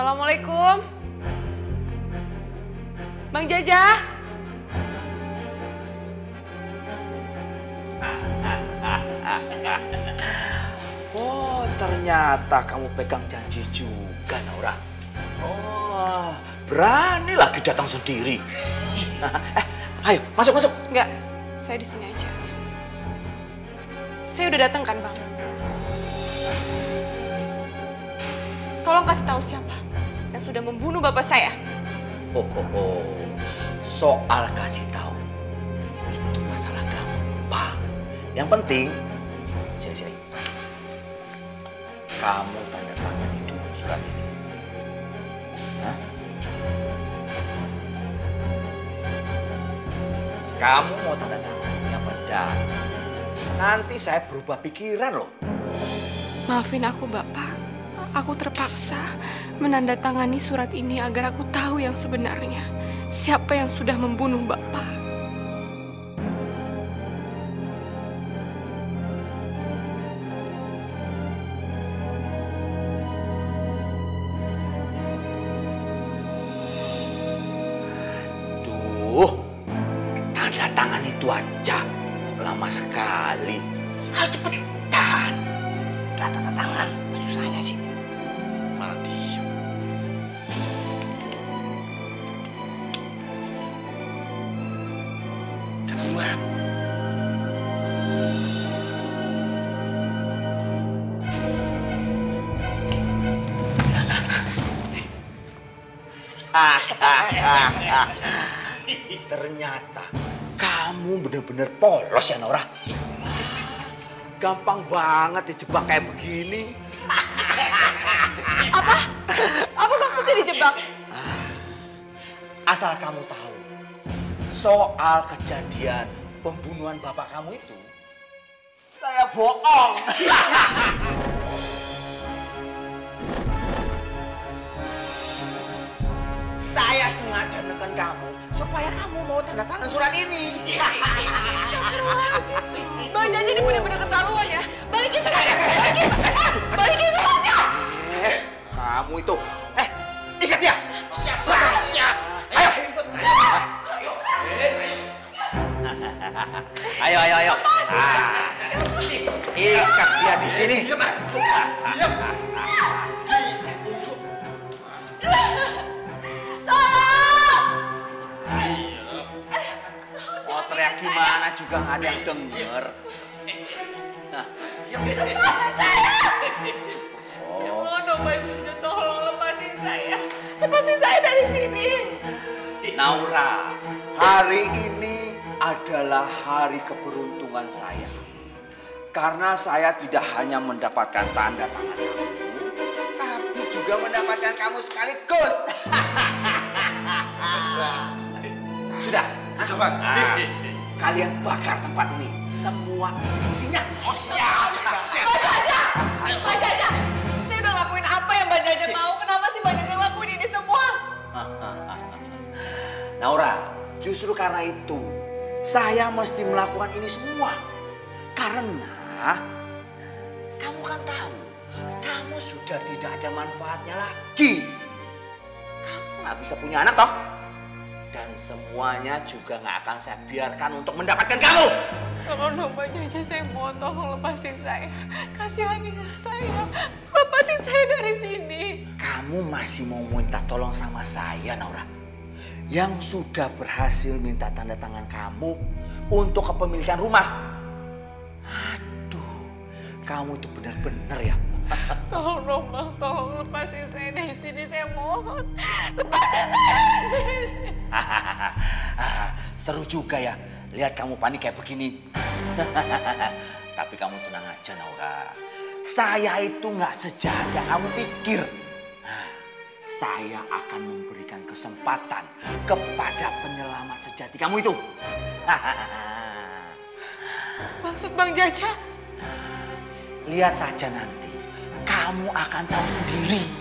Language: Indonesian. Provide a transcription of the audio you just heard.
Assalamualaikum. Bang Jajah. Oh, ternyata kamu pegang janji juga, Naura. Oh, berani lagi datang sendiri. eh, ayo, masuk, masuk. Enggak, saya di sini aja. Saya udah datang kan, Bang? Tolong kasih tahu siapa sudah membunuh bapak saya. Oh, oh, oh. Soal kasih tahu itu masalah gampang. Yang penting, sini sini. Kamu tanda tangan dulu surat ini. Hah? Kamu mau tanda tangannya pedang. Nanti saya berubah pikiran loh. Maafin aku, Bapak. Aku terpaksa menandatangani surat ini agar aku tahu yang sebenarnya. Siapa yang sudah membunuh Bapak. Tanda tangan itu aja. Kok lama sekali. Ayo cepetan. Ternyata kamu bener-bener polos ya Nora. Gampang banget dijebak kayak begini. Apa? Apa maksudnya dijebak? Asal kamu tahu, soal kejadian pembunuhan bapak kamu itu, saya bohong. sengaja neken kamu supaya kamu mau tanda tangan surat ini. Bang Jaja ini benar-benar keterlaluan ya. Balikin sekarang. Balikin. Eh, Balikin suratnya. Eh, kamu itu, eh, ikat dia. Siap, siap. Ayo. Ayo, ayo, ayo. Ah, ikat dia di sini. Mau gimana juga nggak ada yang denger. Mohon dong Bang Jaja, tolong lepasin saya. Lepasin saya dari sini. Naura, hari ini adalah hari keberuntungan saya. Karena saya tidak hanya mendapatkan tanda tangan kamu, tapi juga mendapatkan kamu sekaligus. Sudah, Sudah, Bang. Nah, kalian bakar tempat ini. Semua isi-isinya. Oh, siap. siap. Bang Jaja, saya udah lakuin apa yang Jaja mau. Kenapa sih Jaja lakuin ini semua? Naura, justru karena itu saya mesti melakukan ini semua. Karena kamu kan tahu, kamu sudah tidak ada manfaatnya lagi. Kamu nggak bisa punya anak toh? Dan semuanya juga nggak akan saya biarkan untuk mendapatkan kamu. Tolong dong Bang Jaja, saya mohon tolong lepasin saya. Kasihani saya. Lepasin saya dari sini. Kamu masih mau minta tolong sama saya, Naura? Yang sudah berhasil minta tanda tangan kamu untuk kepemilikan rumah. Aduh, kamu itu benar-benar ya. Tolong dong Bang, tolong lepasin saya dari sini. Saya mohon. Lepasin saya dari sini. Seru juga ya, lihat kamu panik kayak begini. Tapi kamu tenang aja, Naura. Saya itu nggak sejahat yang kamu pikir. Saya akan memberikan kesempatan kepada penyelamat sejati kamu itu. Maksud Bang Jaja? Lihat saja nanti, kamu akan tahu sendiri.